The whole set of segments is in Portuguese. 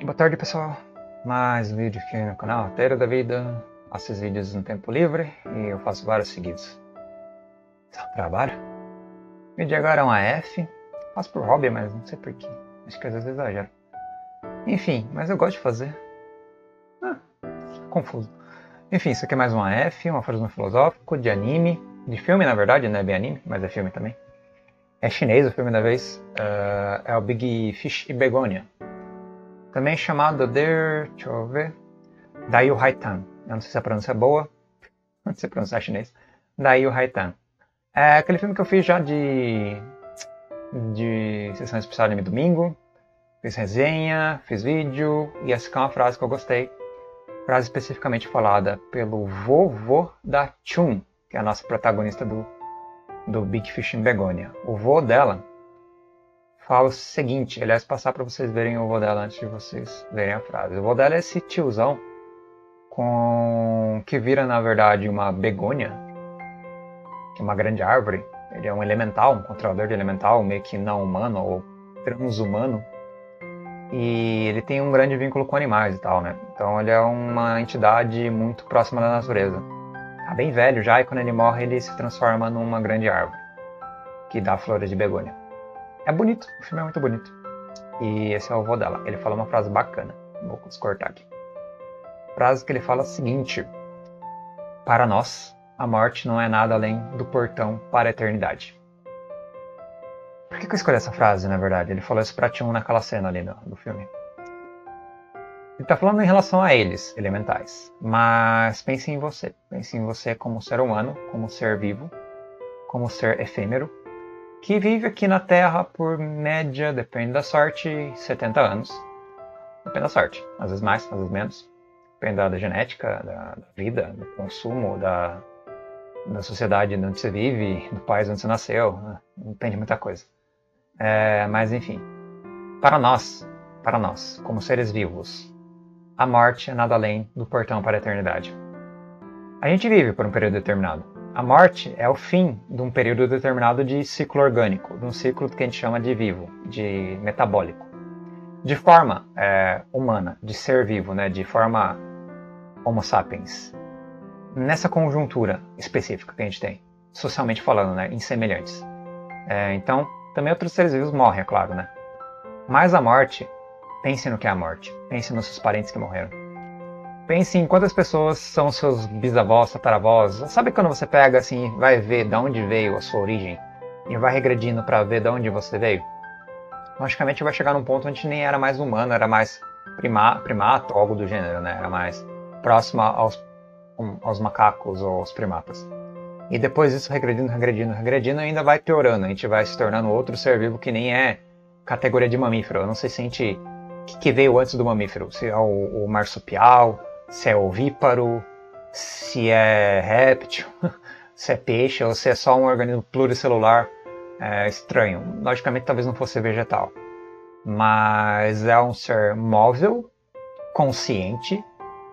Boa tarde pessoal, mais um vídeo aqui no canal Roteiro da Vida. Faço esses vídeos no tempo livre e eu faço vários seguidos. Só trabalho. O vídeo agora é um AF. Faço por hobby, mas não sei porquê. Acho que às vezes exagero. Enfim, mas eu gosto de fazer. Ah, confuso. Enfim, isso aqui é mais um AF, um aforismo filosófico de anime. De filme, na verdade, não é bem anime, mas é filme também. É chinês o filme da vez. Uh, é o Big Fish e Begonia também chamado de, deixa eu ver, Dayu Haitan. Eu não sei se a pronúncia é boa, não sei pronunciar chinês. Dayu Haitan. É aquele filme que eu fiz já de, de sessão especial de domingo. Fiz resenha, fiz vídeo, e essa é uma frase que eu gostei. Frase especificamente falada pelo vovô da Chun, que é a nossa protagonista do, do Big Fish in Begonia. O vô dela fala o seguinte, aliás, passar para vocês verem o dela antes de vocês verem a frase. O dela é esse tiozão com que vira, na verdade, uma begônia, que é uma grande árvore. Ele é um elemental, um controlador de elemental, meio que não humano ou transhumano. E ele tem um grande vínculo com animais e tal, né? Então ele é uma entidade muito próxima da natureza. Tá bem velho já e quando ele morre ele se transforma numa grande árvore que dá flores de begônia. É bonito, o filme é muito bonito. E esse é o avô dela. Ele fala uma frase bacana. Vou descortar aqui. Frase que ele fala a seguinte: Para nós, a morte não é nada além do portão para a eternidade. Por que, que eu escolhi essa frase, na verdade? Ele falou isso pra Tion naquela cena ali do filme. Ele está falando em relação a eles, elementais. Mas pense em você. Pense em você como ser humano, como ser vivo, como ser efêmero, que vive aqui na Terra por média, depende da sorte, 70 anos. Depende da sorte, às vezes mais, às vezes menos. Depende da genética, da, da vida, do consumo, da, da sociedade onde você vive, do país onde você nasceu. Né? Depende de muita coisa. É, mas enfim, para nós, para nós, como seres vivos, a morte é nada além do portão para a eternidade. A gente vive por um período determinado. A morte é o fim de um período determinado de ciclo orgânico, de um ciclo que a gente chama de vivo, de metabólico. De forma é, humana, de ser vivo, né, de forma Homo sapiens. Nessa conjuntura específica que a gente tem, socialmente falando, né, em semelhantes. É, então, também outros seres vivos morrem, é claro, né? Mas a morte, pense no que é a morte, pense nos seus parentes que morreram Pense em quantas pessoas são seus bisavós, tataravós. Sabe quando você pega assim, vai ver de onde veio a sua origem e vai regredindo para ver de onde você veio? Logicamente vai chegar num ponto onde nem era mais humano, era mais prima, primato, algo do gênero, né? Era mais próximo aos, aos macacos ou aos primatas. E depois isso regredindo, regredindo, regredindo, ainda vai piorando. A gente vai se tornando outro ser vivo que nem é categoria de mamífero. Eu não sei se a gente. O que, que veio antes do mamífero? Se é o, o marsupial, se é ovíparo, se é réptil, se é peixe ou se é só um organismo pluricelular é, estranho. Logicamente, talvez não fosse vegetal, mas é um ser móvel, consciente,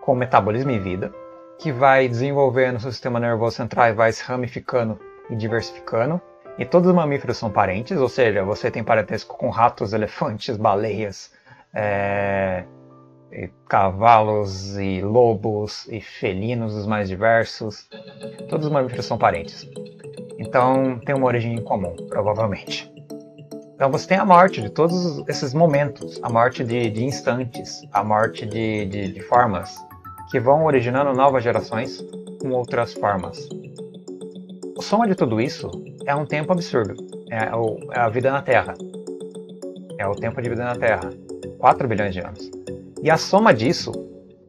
com metabolismo e vida, que vai desenvolvendo seu sistema nervoso central e vai se ramificando e diversificando. E todos os mamíferos são parentes, ou seja, você tem parentesco com ratos, elefantes, baleias, é, cavalos e lobos e felinos os mais diversos. Todos os mamíferos são parentes. Então tem uma origem comum, provavelmente. Então você tem a morte de todos esses momentos, a morte de, de instantes, a morte de, de, de formas que vão originando novas gerações com outras formas. O soma de tudo isso é um tempo absurdo. É, o, é a vida na Terra. É o tempo de vida na Terra. 4 bilhões de anos. E a soma disso,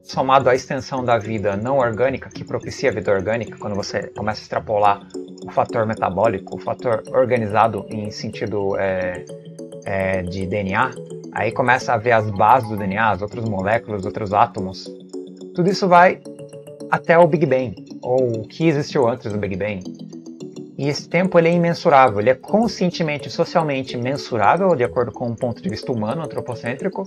somado à extensão da vida não orgânica, que propicia a vida orgânica, quando você começa a extrapolar o fator metabólico, o fator organizado em sentido é, é, de DNA, aí começa a ver as bases do DNA, as outras moléculas, os outros átomos. Tudo isso vai até o Big Bang, ou o que existiu antes do Big Bang. E esse tempo ele é imensurável, ele é conscientemente, socialmente mensurável, de acordo com um ponto de vista humano, antropocêntrico,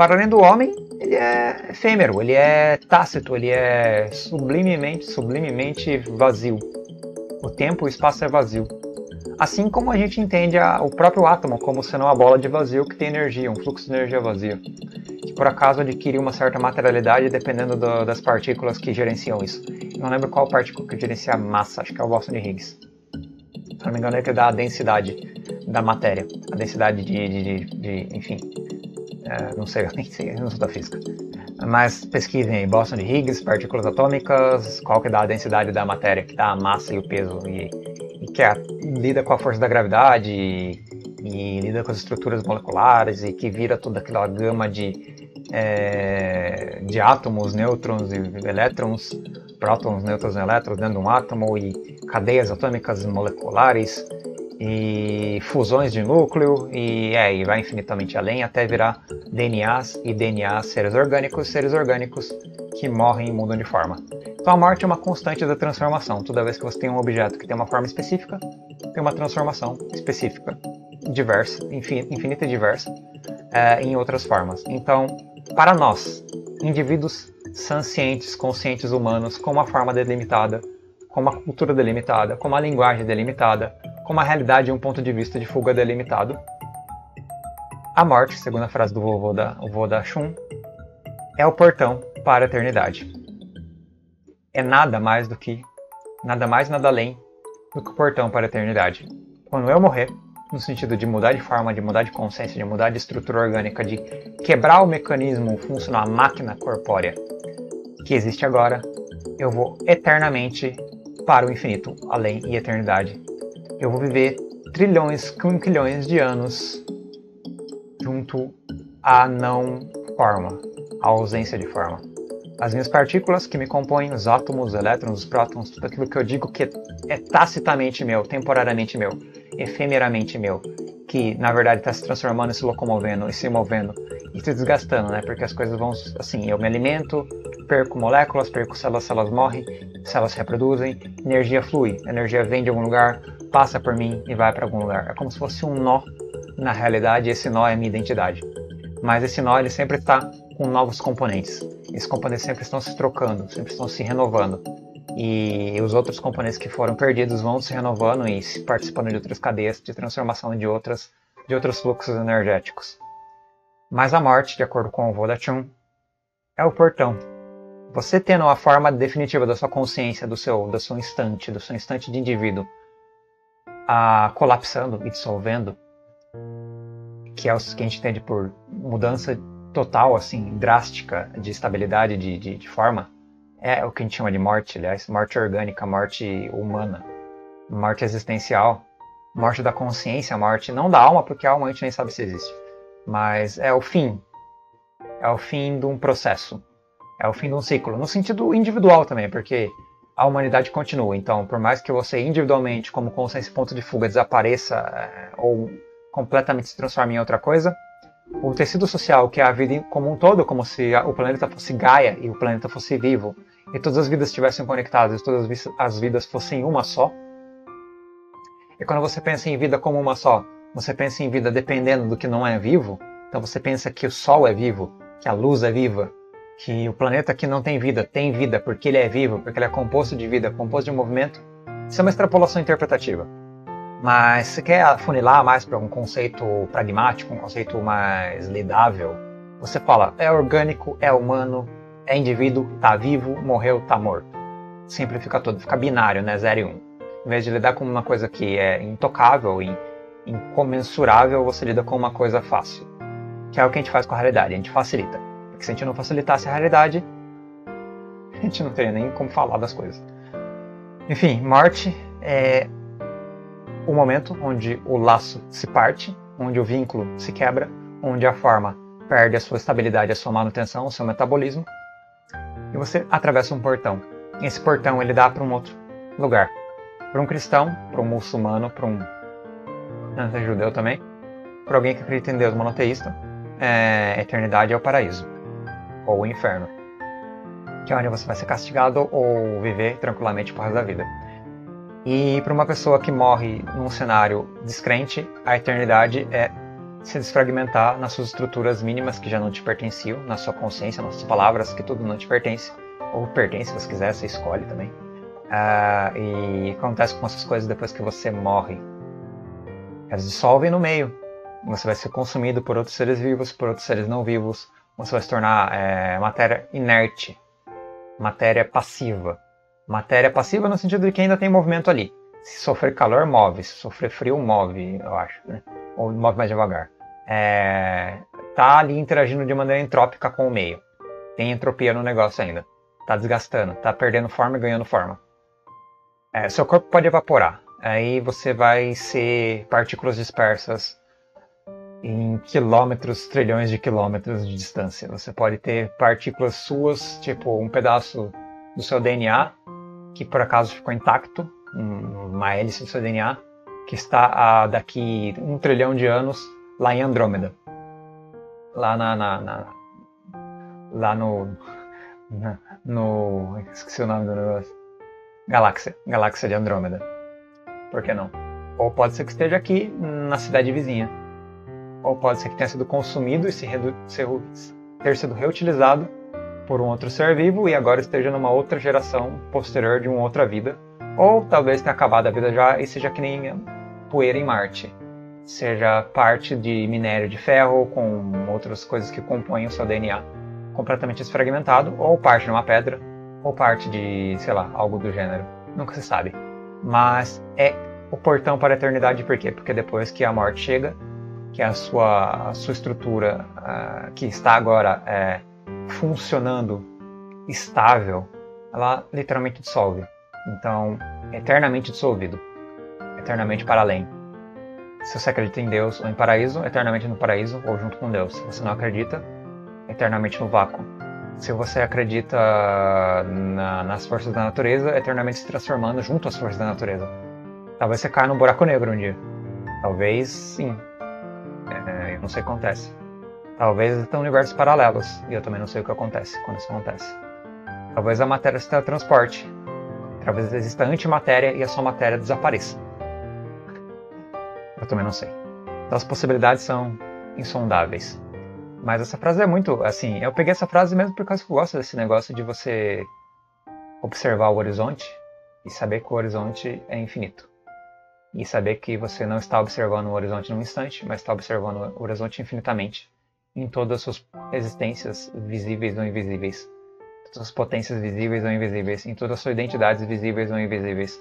para além do homem, ele é efêmero, ele é tácito, ele é sublimemente, sublimemente vazio. O tempo e o espaço é vazio. Assim como a gente entende a, o próprio átomo como sendo uma bola de vazio que tem energia, um fluxo de energia vazio. que por acaso adquire uma certa materialidade dependendo do, das partículas que gerenciam isso. Não lembro qual partícula que gerencia a massa, acho que é o Boston de Higgs. Se não me engano, é que dá a densidade da matéria, a densidade de, de, de, de enfim, é, não sei, eu nem sei, eu não sou da física. Mas pesquisem Boston de Higgs, partículas atômicas, qual que dá a densidade da matéria, que dá a massa e o peso, e, e que é, lida com a força da gravidade, e, e, lida com as estruturas moleculares, e que vira toda aquela gama de, é, de átomos, nêutrons e elétrons, prótons, nêutrons e elétrons dentro de um átomo, e cadeias atômicas moleculares, e fusões de núcleo e, é, e vai infinitamente além até virar DNAs e DNAs seres orgânicos, seres orgânicos que morrem e mudam de forma. Então a morte é uma constante da transformação. Toda vez que você tem um objeto que tem uma forma específica, tem uma transformação específica, diversa, infinita e diversa, é, em outras formas. Então, para nós, indivíduos sancientes, conscientes humanos, com uma forma delimitada, com uma cultura delimitada, com uma linguagem delimitada, com uma realidade e um ponto de vista de fuga delimitado. A morte, segundo a frase do vovô da, o da Shun, é o portão para a eternidade. É nada mais do que, nada mais, nada além do que o portão para a eternidade. Quando eu morrer, no sentido de mudar de forma, de mudar de consciência, de mudar de estrutura orgânica, de quebrar o mecanismo funcional, a máquina corpórea que existe agora, eu vou eternamente para o infinito, além e eternidade, eu vou viver trilhões, quilhões de anos junto à não forma, à ausência de forma. As minhas partículas que me compõem, os átomos, os elétrons, os prótons, tudo aquilo que eu digo que é tacitamente meu, temporariamente meu, efemeramente meu, que na verdade está se transformando se locomovendo e se movendo e se desgastando, né? Porque as coisas vão assim, eu me alimento, perco moléculas, perco células, células morrem, células se reproduzem, energia flui, energia vem de algum lugar, passa por mim e vai para algum lugar. É como se fosse um nó na realidade, esse nó é minha identidade. Mas esse nó ele sempre está com novos componentes. Esses componentes sempre estão se trocando, sempre estão se renovando. E os outros componentes que foram perdidos vão se renovando e participando de outras cadeias de transformação de outras de outros fluxos energéticos. Mas a morte, de acordo com o Vodachun, é o portão você tendo a forma definitiva da sua consciência, do seu, do seu instante, do seu instante de indivíduo, a, colapsando e dissolvendo, que é o que a gente entende por mudança total, assim, drástica de estabilidade de, de, de forma, é o que a gente chama de morte, aliás, morte orgânica, morte humana, morte existencial, morte da consciência, morte não da alma, porque a alma a gente nem sabe se existe, mas é o fim, é o fim de um processo, é o fim de um ciclo, no sentido individual também, porque a humanidade continua. Então, por mais que você individualmente, como consciência ponto de fuga, desapareça é, ou completamente se transforme em outra coisa, o tecido social, que é a vida como um todo, como se o planeta fosse Gaia e o planeta fosse vivo, e todas as vidas estivessem conectadas, e todas as vidas fossem uma só. E quando você pensa em vida como uma só, você pensa em vida dependendo do que não é vivo. Então você pensa que o Sol é vivo, que a luz é viva, que o planeta que não tem vida tem vida porque ele é vivo, porque ele é composto de vida, composto de movimento, isso é uma extrapolação interpretativa. Mas se quer afunilar mais para um conceito pragmático, um conceito mais lidável, você fala é orgânico, é humano, é indivíduo, tá vivo, morreu, tá morto. Simplifica tudo, fica binário, né? 0 e 1. Um. Em vez de lidar com uma coisa que é intocável e incomensurável, você lida com uma coisa fácil. Que é o que a gente faz com a realidade, a gente facilita. Porque se a gente não facilitasse a realidade, a gente não teria nem como falar das coisas. Enfim, morte é o momento onde o laço se parte, onde o vínculo se quebra, onde a forma perde a sua estabilidade, a sua manutenção, o seu metabolismo, e você atravessa um portão. Esse portão ele dá para um outro lugar. Para um cristão, para um muçulmano, para um judeu também, para alguém que acredita em Deus monoteísta, é, eternidade é o paraíso ou o inferno, que é onde você vai ser castigado ou viver tranquilamente por resto da vida. E para uma pessoa que morre num cenário descrente, a eternidade é se desfragmentar nas suas estruturas mínimas que já não te pertenciam, na sua consciência, nas suas palavras, que tudo não te pertence, ou pertence, se você quiser, você escolhe também. Uh, e acontece com essas coisas depois que você morre. Elas dissolvem no meio. Você vai ser consumido por outros seres vivos, por outros seres não vivos, você vai se tornar é, matéria inerte, matéria passiva. Matéria passiva no sentido de que ainda tem movimento ali. Se sofrer calor, move. Se sofrer frio, move, eu acho. Né? Ou move mais devagar. É, tá ali interagindo de maneira entrópica com o meio. Tem entropia no negócio ainda. Tá desgastando, tá perdendo forma e ganhando forma. É, seu corpo pode evaporar. Aí você vai ser partículas dispersas em quilômetros, trilhões de quilômetros de distância. Você pode ter partículas suas, tipo um pedaço do seu DNA, que por acaso ficou intacto, uma hélice do seu DNA, que está a daqui um trilhão de anos lá em Andrômeda. Lá na. na, na lá no. Na, no. Esqueci o nome do negócio. Galáxia. Galáxia de Andrômeda. Por que não? Ou pode ser que esteja aqui na cidade vizinha ou pode ser que tenha sido consumido e se ter sido reutilizado por um outro ser vivo e agora esteja numa outra geração posterior de uma outra vida, ou talvez tenha acabado a vida já e seja que nem poeira em Marte, seja parte de minério de ferro com outras coisas que compõem o seu DNA completamente desfragmentado, ou parte de uma pedra, ou parte de, sei lá, algo do gênero. Nunca se sabe. Mas é o portão para a eternidade, por quê? Porque depois que a morte chega, que a sua, a sua estrutura uh, que está agora é, funcionando estável, ela literalmente dissolve. Então, eternamente dissolvido, eternamente para além. Se você acredita em Deus ou em paraíso, eternamente no paraíso ou junto com Deus. Se você não acredita, eternamente no vácuo. Se você acredita na, nas forças da natureza, eternamente se transformando junto às forças da natureza. Talvez você caia num buraco negro um dia. Talvez sim, é, não sei o que acontece. Talvez existam universos paralelos e eu também não sei o que acontece quando isso acontece. Talvez a matéria se teletransporte. Talvez exista antimatéria e a sua matéria desapareça. Eu também não sei. Então as possibilidades são insondáveis. Mas essa frase é muito, assim, eu peguei essa frase mesmo por causa que eu gosto desse negócio de você observar o horizonte e saber que o horizonte é infinito e saber que você não está observando o horizonte num instante, mas está observando o horizonte infinitamente em todas as suas existências visíveis ou invisíveis, todas as potências visíveis ou invisíveis, em todas as suas identidades visíveis ou invisíveis.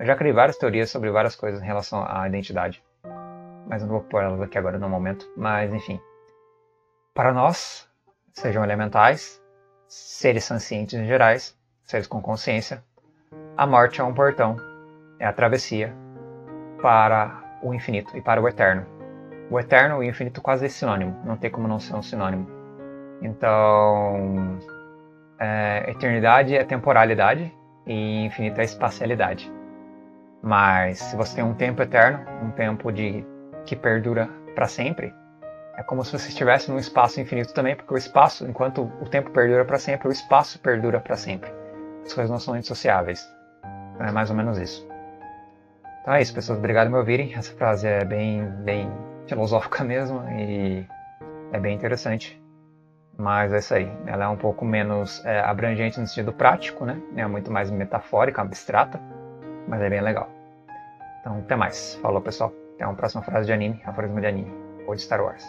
Eu já criei várias teorias sobre várias coisas em relação à identidade, mas não vou pôr elas aqui agora no momento. Mas enfim, para nós, sejam elementais, seres sencientes em gerais, seres com consciência, a morte é um portão, é a travessia para o infinito e para o eterno. O eterno e o infinito quase é sinônimo, não tem como não ser um sinônimo. Então, é, eternidade é temporalidade e infinito é espacialidade. Mas se você tem um tempo eterno, um tempo de que perdura para sempre, é como se você estivesse num espaço infinito também, porque o espaço, enquanto o tempo perdura para sempre, o espaço perdura para sempre. As coisas não são indissociáveis. É mais ou menos isso. Então é isso, pessoas. Obrigado por me ouvirem. Essa frase é bem, bem filosófica mesmo e é bem interessante. Mas é isso aí. Ela é um pouco menos é, abrangente no sentido prático, né? É muito mais metafórica, abstrata, mas é bem legal. Então, até mais. Falou, pessoal. Até uma próxima frase de anime, aforismo de anime ou de Star Wars.